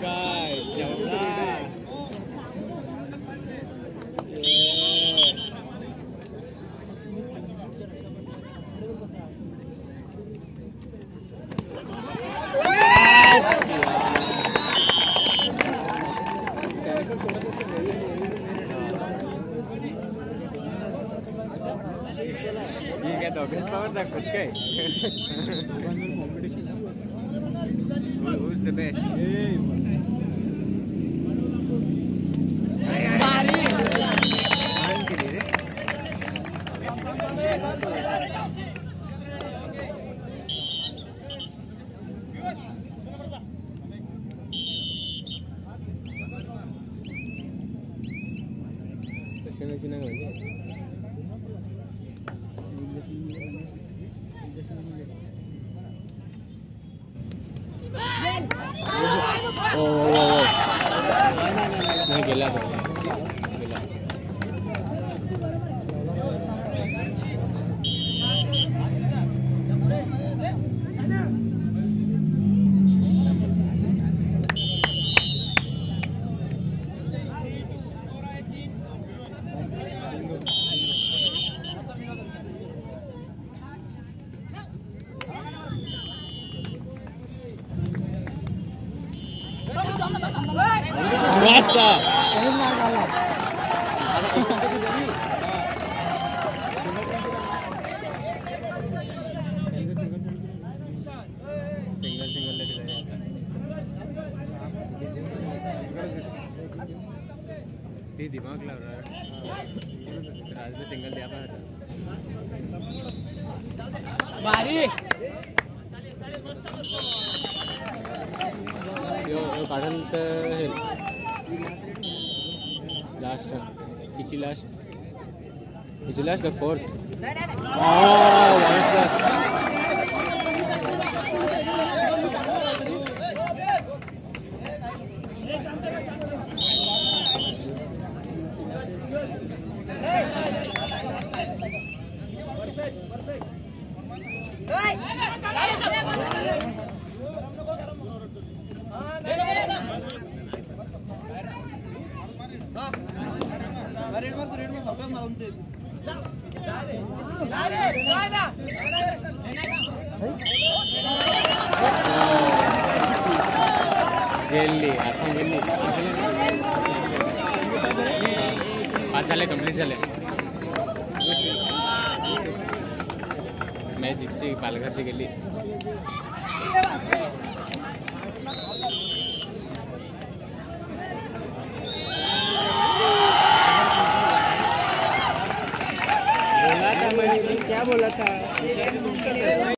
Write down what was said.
Guy, ही काय दोघांच power दाखवत काय Who's the best? कशाची नाही म्हणजे गेला तो गेला Massa! masa ते दिमाग लावणार राजला सिंगल द्या पाहता भारी. काढल तर लास्ट हिची लास्ट हिची लास्ट का फोर्थ रेड मार तू रेड मार सगळं गेली आता गेली. पाच झाले कंप्लीट झाले. मॅच गेली. बोला था।